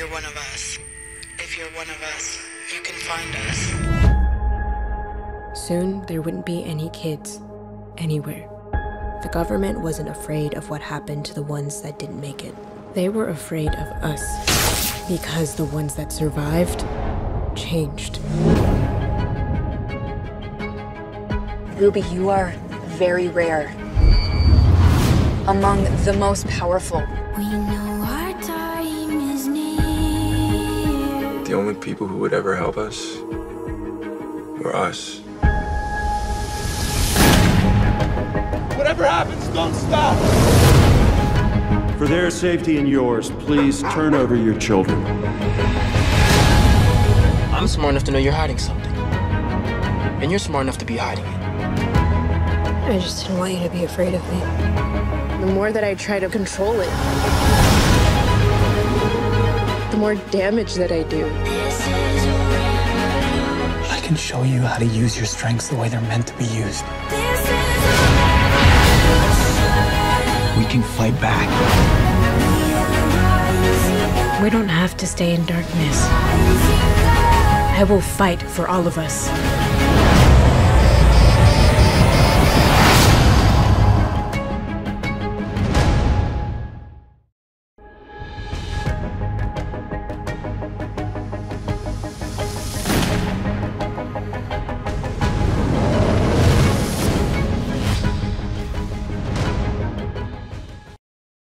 you're one of us. If you're one of us, you can find us. Soon, there wouldn't be any kids anywhere. The government wasn't afraid of what happened to the ones that didn't make it. They were afraid of us because the ones that survived changed. Ruby, you are very rare. Among the most powerful. We know The only people who would ever help us were us. Whatever happens, don't stop! For their safety and yours, please turn over your children. I'm smart enough to know you're hiding something. And you're smart enough to be hiding it. I just didn't want you to be afraid of me. The more that I try to control it, the more damage that I do. I can show you how to use your strengths the way they're meant to be used. We can fight back. We don't have to stay in darkness. I will fight for all of us.